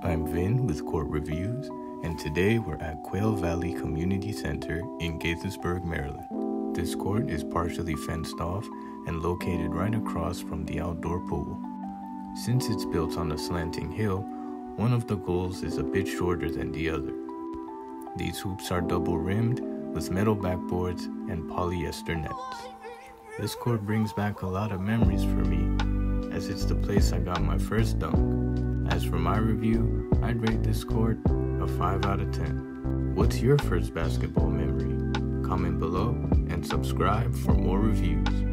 I'm Vin with Court Reviews, and today we're at Quail Valley Community Center in Gaithersburg, Maryland. This court is partially fenced off and located right across from the outdoor pool. Since it's built on a slanting hill, one of the goals is a bit shorter than the other. These hoops are double rimmed with metal backboards and polyester nets. This court brings back a lot of memories for me, as it's the place I got my first dunk. As for my review, I'd rate this court a 5 out of 10. What's your first basketball memory? Comment below and subscribe for more reviews.